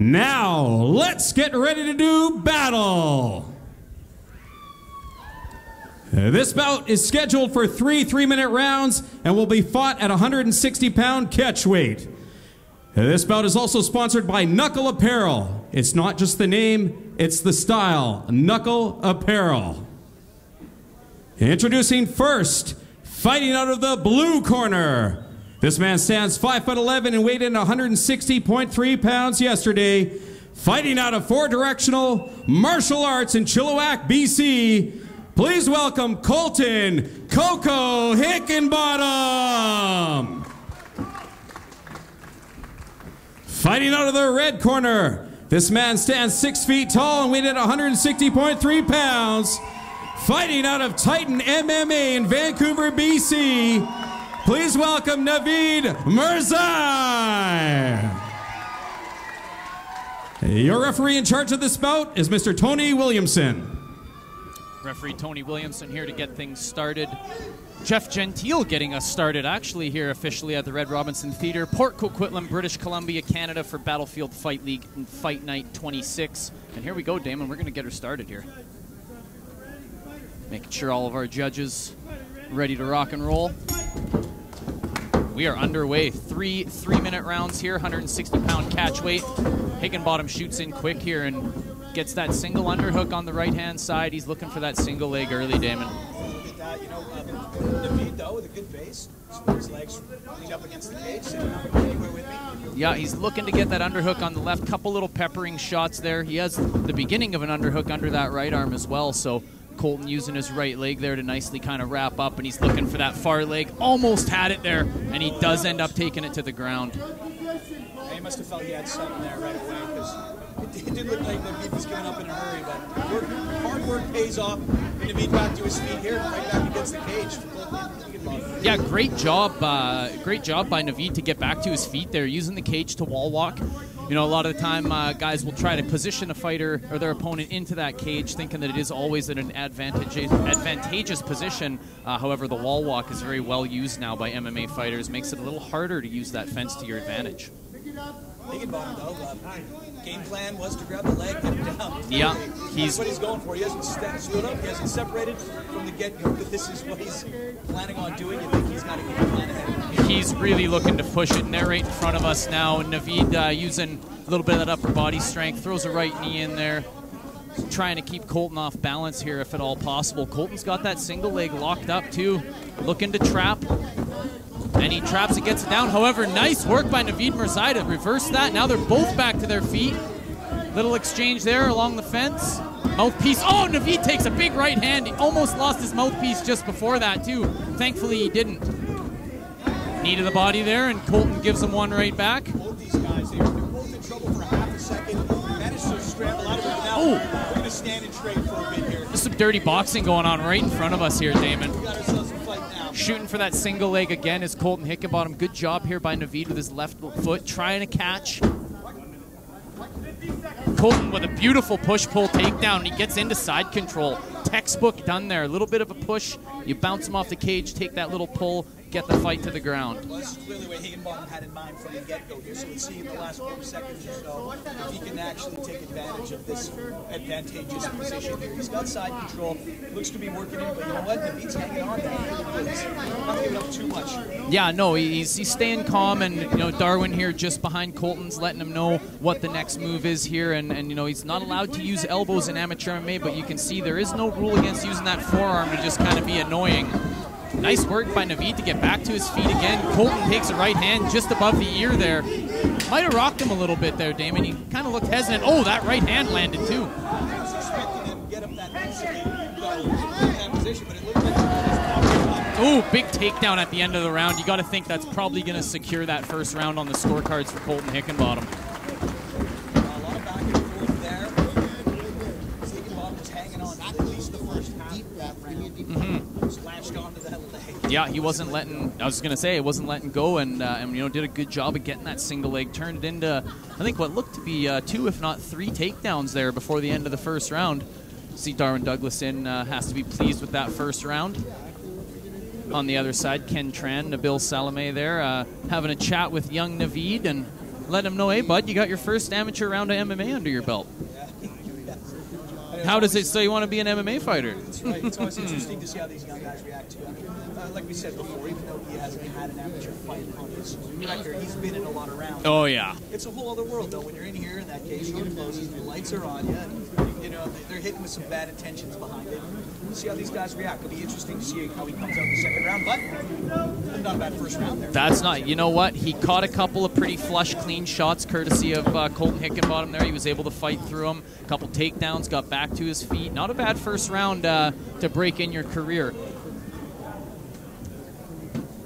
Now, let's get ready to do battle. This bout is scheduled for three three minute rounds and will be fought at 160 pound catch weight. This bout is also sponsored by Knuckle Apparel. It's not just the name, it's the style. Knuckle Apparel. Introducing first, fighting out of the blue corner. This man stands 5 foot 11 and weighed in 160.3 pounds yesterday. Fighting out of four directional martial arts in Chilliwack, BC. Please welcome Colton Coco Higginbottom. Fighting out of the red corner. This man stands six feet tall and weighed at 160.3 pounds. Fighting out of Titan MMA in Vancouver, BC. Please welcome Naveed Mirzai. Your referee in charge of this bout is Mr. Tony Williamson. Referee Tony Williamson here to get things started. Jeff Gentile getting us started actually here officially at the Red Robinson Theatre, Port Coquitlam, British Columbia, Canada for Battlefield Fight League and Fight Night 26. And here we go, Damon. We're going to get her started here. Making sure all of our judges ready to rock and roll. We are underway. Three three-minute rounds here, 160-pound catch weight. Higginbottom shoots in quick here and gets that single underhook on the right-hand side. He's looking for that single leg early, Damon. You know, um, though with a good base, his legs, leaned up against the cage. Yeah, he's looking to get that underhook on the left. Couple little peppering shots there. He has the beginning of an underhook under that right arm as well. So Colton using his right leg there to nicely kind of wrap up, and he's looking for that far leg. Almost had it there, and he does end up taking it to the ground. He must have felt he had something there right away because it, it did look like Naveed was giving up in a hurry, but work, hard work pays off. And Naveed back to his feet here, right back against the cage. Yeah, great job. Uh, great job by Naveed to get back to his feet there, using the cage to wall walk. You know, a lot of the time, uh, guys will try to position a fighter or their opponent into that cage, thinking that it is always in an advantageous, advantageous position. Uh, however, the wall walk is very well used now by MMA fighters, makes it a little harder to use that fence to your advantage. Though, uh, game plan was to grab the leg, get him down. Yeah, That's he's- what he's going for. He hasn't st- stood up, he hasn't separated from the get-go. That this is what he's planning on doing. You think he's got a game plan ahead. He's really looking to push it, and they're right in front of us now. Naveed uh, using a little bit of that upper body strength, throws a right knee in there, trying to keep Colton off balance here if at all possible. Colton's got that single leg locked up too, looking to trap. And he traps and gets it down. However, nice work by Naveed Mirzai to reverse that. Now they're both back to their feet. Little exchange there along the fence. Mouthpiece. Oh, Naveed takes a big right hand. He almost lost his mouthpiece just before that, too. Thankfully, he didn't. Knee to the body there, and Colton gives him one right back. Both these guys, they were both in trouble for half a second. Managed to scramble out of it. Now Oh. we're going to stand in straight for a bit here. There's some dirty boxing going on right in front of us here, Damon. Shooting for that single leg again is Colton Higginbottom. Good job here by Naveed with his left foot, trying to catch. Colton with a beautiful push pull takedown. He gets into side control. Textbook done there. A little bit of a push. You bounce him off the cage, take that little pull, get the fight to the ground. Well, this is clearly what Higginbottom had in mind from the get-go here. So let's see in the last 40 seconds or so if he can actually take advantage of this advantageous position here. He's got side control, looks to be working in, but you know what? Naveed's hanging on there. He's not giving up too much. Yeah, no, he's, he's staying calm, and you know Darwin here just behind Colton's letting him know what the next move is here, and, and you know he's not allowed to use elbows in amateur MMA, but you can see there is no rule against using that forearm to just kind of be annoying. Nice work by Naveed to get back to his feet again. Colton takes a right hand just above the ear there. Might have rocked him a little bit there, Damon. He kind of looked hesitant. Oh, that right hand landed too. Ooh, big takedown at the end of the round. You got to think that's probably going to secure that first round on the scorecards for Colton Higginbottom. A lot of back and forth there. Higginbottom was hanging on at least the first half of that round. Mm-hmm. Just latched onto that leg. Yeah, he wasn't letting. I was gonna say it wasn't letting go, and uh, and you know did a good job of getting that single leg, turned it into I think what looked to be uh, two, if not three, takedowns there before the end of the first round. See Darwin Douglas in uh, has to be pleased with that first round. On the other side, Ken Tran, Nabil Salame there, uh, having a chat with young Naveed, and let him know, hey, bud, you got your first amateur round of MMA under your belt. How does it say you want to be an MMA fighter? That's right. It's always interesting to see how these young guys react to it. Uh, like we said before, even though he hasn't had an amateur fight on his record, he's been in a lot of rounds. Oh, yeah. It's a whole other world, though. When you're in here in that cage door closes, the lights are on you, you know, they're hitting with some bad intentions behind it. We'll see how these guys react. It'll be interesting to see how he comes out in the second round, but not a bad first round there. That's not. You know what? He caught a couple of pretty flush, clean shots, courtesy of uh, Colton Higginbottom. There, he was able to fight through them. A couple takedowns, got back to his feet. Not a bad first round uh, to break in your career.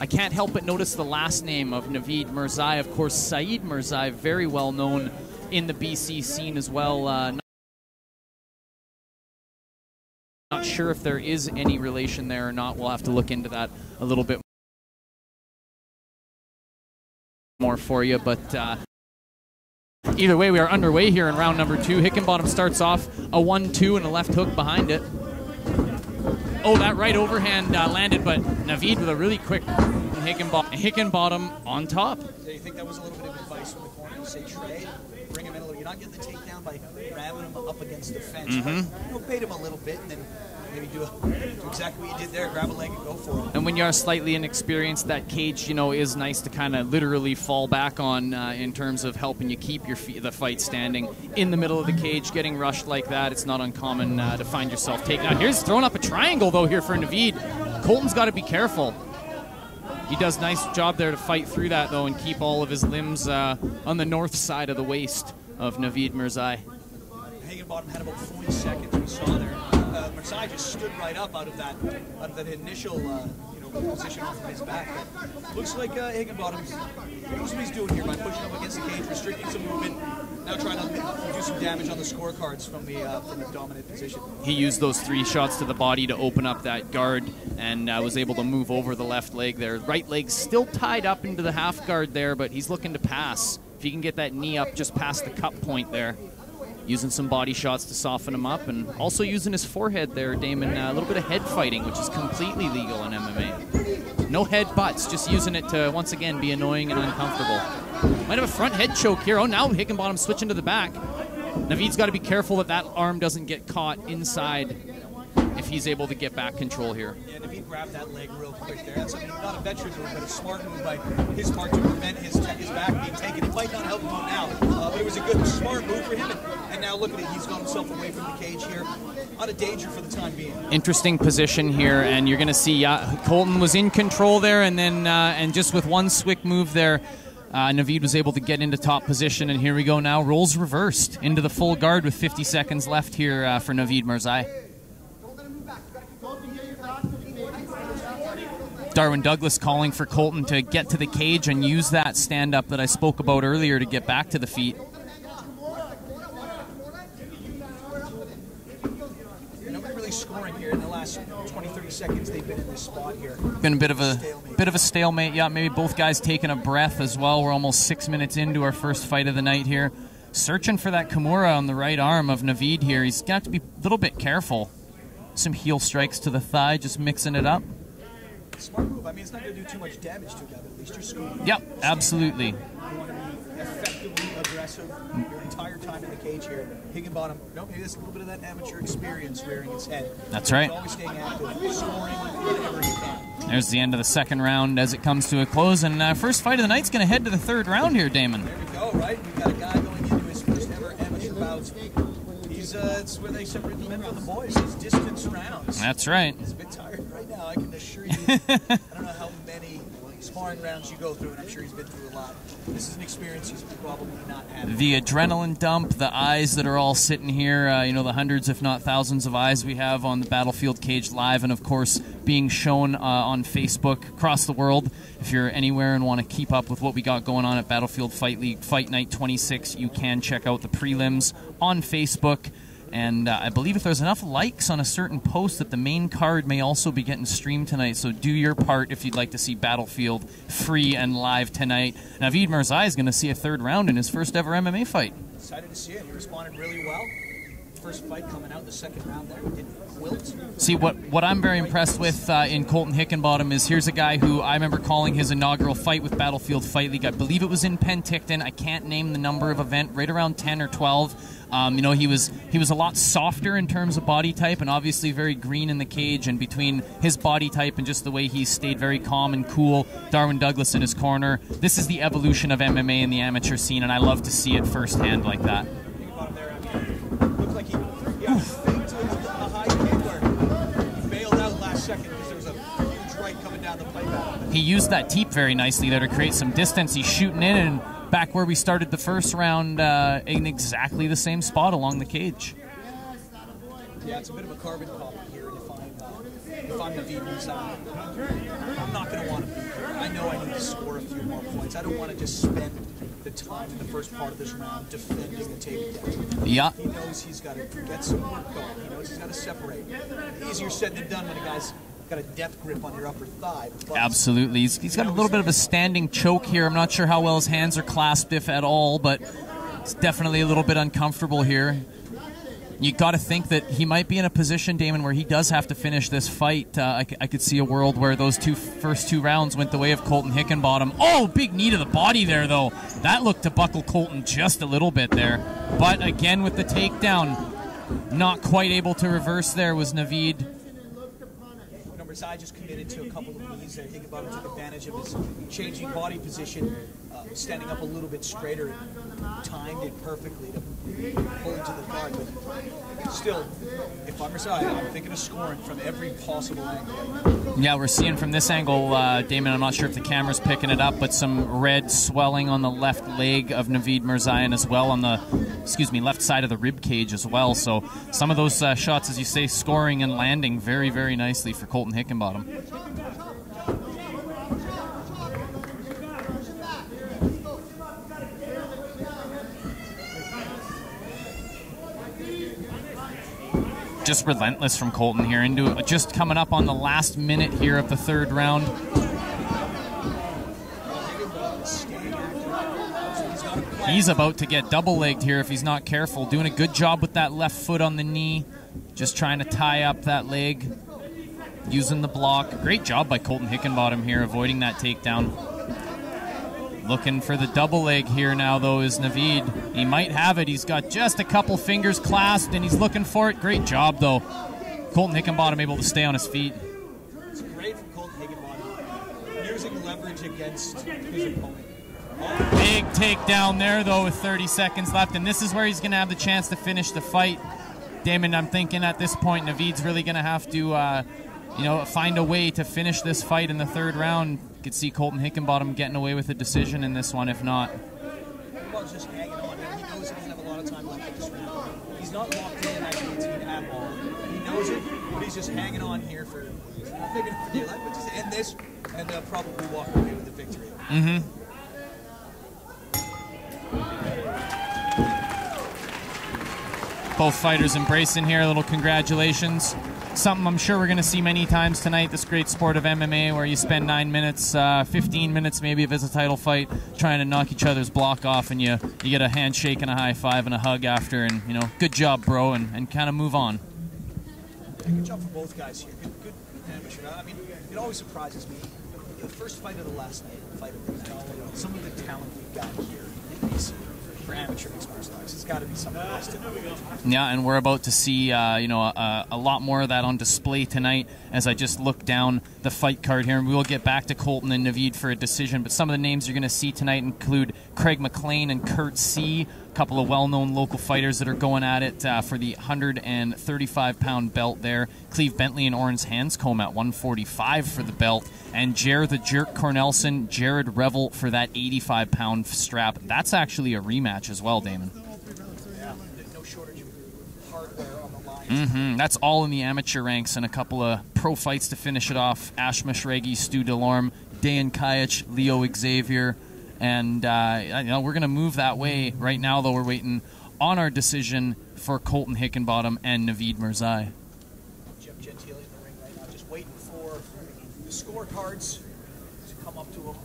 I can't help but notice the last name of Naveed Mirzai. Of course, Saeed Mirzai, very well known in the BC scene as well. Uh, not sure if there is any relation there or not. We'll have to look into that a little bit more for you. But uh, either way, we are underway here in round number two. Higginbottom starts off a 1 2 and a left hook behind it. Oh, that right overhand uh, landed, but Navid with a really quick Higginbottom, Higginbottom on top. Do you think that was a little bit of advice from the corner to say trade, bring him in a little? You're not getting the takedown by ramming him up against the fence, but you know, bait him a little bit and then maybe do, a, do exactly what you did there, grab a leg and go for him. And when you're slightly inexperienced, that cage, you know, is nice to kind of literally fall back on uh, in terms of helping you keep your feet, the fight standing in the middle of the cage. Getting rushed like that, it's not uncommon uh, to find yourself taken out. Here's throwing up a triangle though here for Naveed. Colton's got to be careful. He does nice job there to fight through that though and keep all of his limbs uh, on the north side of the waist of Navid Mirzai. Higginbottom had about 40 seconds we saw there. Uh, Mirzai just stood right up out of that out of that initial uh, you know position off of his back. But looks like uh, knows what he's doing here by pushing up against the cage, restricting some movement. Now trying to do some damage on the scorecards from the uh, from the dominant position. he used those three shots to the body to open up that guard and uh, was able to move over the left leg there. Right leg still tied up into the half guard there, but he's looking to pass. If he can get that knee up just past the cup point there. Using some body shots to soften him up and also using his forehead there, Damon. Uh, a little bit of head fighting, which is completely legal in MMA. No head butts, just using it to once again be annoying and uncomfortable. Might have a front head choke here. Oh, now Higginbottom switching to the back. Naveed's got to be careful that that arm doesn't get caught inside if he's able to get back control here. Yeah, Naveed grabbed that leg real quick there. That's not a veteran move, but a smart move by his part to prevent his, his back being taken. It might not help him out now, uh, but it was a good, smart move for him. And, and now look at it, he's got himself away from the cage here. Out of danger for the time being. Interesting position here, and you're going to see uh, Colton was in control there, and then uh, and just with one swick move there. Uh, was able to get into top position, and here we go now. Rolls reversed into the full guard with 50 seconds left here uh, for Naveed Mirzai. Darwin Douglas calling for Colton to get to the cage and use that stand up that I spoke about earlier to get back to the feet. Really scoring here in the last 20, 30 seconds they've been in this spot here. Been a bit of a Stalemate. bit of a stalemate. Yeah, maybe both guys taking a breath as well. We're almost six minutes into our first fight of the night here. Searching for that Kimura on the right arm of Navid here. He's got to be a little bit careful. Some heel strikes to the thigh, just mixing it up. Smart move. I mean, it's not going to do too much damage to a guy, but at least you're scoring. Yep, absolutely. You want to be effectively aggressive your entire time in the cage here. Higginbottom, no, maybe there's a little bit of that amateur experience rearing its head. That's right. He's always staying active, scoring whenever he can. There's the end of the second round as it comes to a close, and uh, first fight of the night's going to head to the third round here, Damon. There we go, right? We've got a guy going into his first ever amateur bouts. He's, uh, it's where they separate the men from the boys. It's distance rounds. That's right. He's a bit tired right now, I can assure you. I don't know how sparring rounds you go through, and I'm sure he's been through a lot. This is an experience he's probably not had. the adrenaline dump, the eyes that are all sitting here, uh, you know, the hundreds, if not thousands of eyes we have on the Battlefield Cage Live, and of course being shown uh, on Facebook across the world. If you're anywhere and want to keep up with what we got going on at Battlefield Fight League Fight Night 26, you can check out the prelims on Facebook. And uh, I believe if there's enough likes on a certain post, that the main card may also be getting streamed tonight. So do your part if you'd like to see Battlefield free and live tonight. Naveed Mirzai is going to see a third round in his first ever MMA fight. Excited to see it. He responded really well. First fight coming out, the second round there, Didn't wilt. See what what I'm very impressed with uh, in Colton Higginbottom is here's a guy who I remember calling his inaugural fight with Battlefield Fight League. I believe it was in Penticton. I can't name the number of event, right around 10 or 12. Um, you know, he was he was a lot softer in terms of body type, and obviously very green in the cage. And between his body type and just the way he stayed very calm and cool, Darwin Douglas in his corner. This is the evolution of MMA in the amateur scene, and I love to see it firsthand like that. Higginbottom there, I mean, looked like he, yeah, faked a, a high kick where he bailed out last second because there was a huge right coming down the pipe at him. He used that teep very nicely there to create some distance. He's shooting in and back where we started the first round uh, in exactly the same spot along the cage. Yeah, it's a bit of a carbon copy here. If I'm, uh, if I'm the Vietnamese, uh, I'm not going to want to be here. I know I need to score a few more points. I don't want to just spend the time in the first part of this round defending the takedown. Yeah. He knows he's got to get some work going. He knows he's got to separate. Easier said than done when a guy's got a death grip on your upper thigh. Absolutely. He's, he's got a little bit of a standing choke here. I'm not sure how well his hands are clasped, if at all, but it's definitely a little bit uncomfortable here. You got to think that he might be in a position, Damon, where he does have to finish this fight. Uh, I, I could see a world where those two first two rounds went the way of Colton Higginbottom. Oh, big knee to the body there, though. That looked to buckle Colton just a little bit there. But again, with the takedown, not quite able to reverse there was Navid. I just committed to a couple of knees there. Higginbottom took advantage of his changing body position, uh, standing up a little bit straighter, timed it perfectly to pull into the guard. But still, if I'm Mirzai, I'm thinking of scoring from every possible angle. Yeah, we're seeing from this angle, uh, Damon. I'm not sure if the camera's picking it up, but some red swelling on the left leg of Navid Mirzayan as well on the, excuse me, left side of the rib cage as well. So some of those uh, shots, as you say, scoring and landing very, very nicely for Colton Higginbottom. Just relentless from Colton here into just coming up on the last minute here of the third round. He's about to get double legged here if he's not careful. Doing a good job with that left foot on the knee. Just trying to tie up that leg. Using the block. Great job by Colton Higginbottom here, avoiding that takedown. Looking for the double leg here now, though, is Navid. He might have it. He's got just a couple fingers clasped and he's looking for it. Great job, though. Colton Higginbottom able to stay on his feet. It's great from Colton Higginbottom. Using leverage against his opponent. Big takedown there, though, with 30 seconds left. And this is where he's going to have the chance to finish the fight. Damon, I'm thinking at this point, Navid's really going to have to, uh, you know, find a way to finish this fight in the third round. Could see Colton Higginbottom getting away with a decision in this one, if not. Higginbottom's just hanging on. He knows he doesn't have a lot of time left in this round. He's not locked in that guillotine at all. He knows it, but he's just hanging on here for maybe for daylight, but just end this and uh, probably walk away with the victory. Both fighters embracing here. A little congratulations. Something I'm sure we're going to see many times tonight. This great sport of MMA, where you spend nine minutes, uh, 15 minutes maybe if it's a title fight, trying to knock each other's block off, and you you get a handshake and a high five and a hug after, and you know, good job, bro, and, and kind of move on. Yeah, good job for both guys here. Good, good amateur. I mean, it always surprises me. The first fight of the last night, fight of the night, some of the talent we've got here BC amateur mixed martial arts. It's got to be something else to. Yeah, and we're about to see, uh, you know, a, a lot more of that on display tonight. As I just look down the fight card here, and we will get back to Colton and Navid for a decision. But some of the names you're going to see tonight include Craig McLean and Kurt C. Couple of well-known local fighters that are going at it uh, for the 135-pound belt there. Cleve Bentley and Orange Hanscombe at 145 for the belt, and Jared the Jerk Cornelson, Jared Revel for that 85-pound strap. That's actually a rematch as well, Damon. Yeah, no shortage of hardware on the line. Mm, that's all in the amateur ranks and a couple of pro fights to finish it off. Ash Mashregi, Stu Delorme, Dan Kayach, Leo Xavier. And uh, you know, we're going to move that way. Right now, though, we're waiting on our decision for Colton Higginbottom and Navid Mirzai. Jeff Gentile in the ring right now, just waiting for the scorecards to come up to him.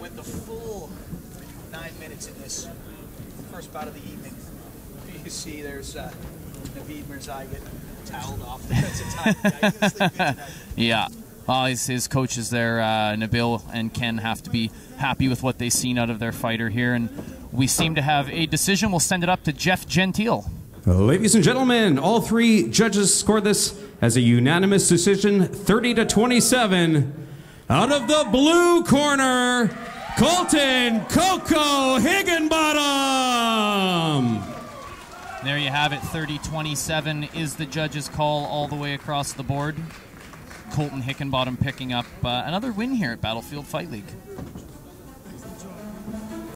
With the full nine minutes in this first bout of the evening, You see, there's uh, Naveed Mirzai getting toweled off. That's a time. Yeah, he was sleeping tonight. Yeah. Well, his, his coaches there, uh, Nabil and Ken, have to be happy with what they've seen out of their fighter here. And we seem to have a decision. We'll send it up to Jeff Gentile. Ladies and gentlemen, all three judges scored this as a unanimous decision, 30 to 27. Out of the blue corner, Colton Coco Higginbottom. There you have it. 30 27 is the judge's call all the way across the board. Colton Higginbottom picking up uh, another win here at Battlefield Fight League.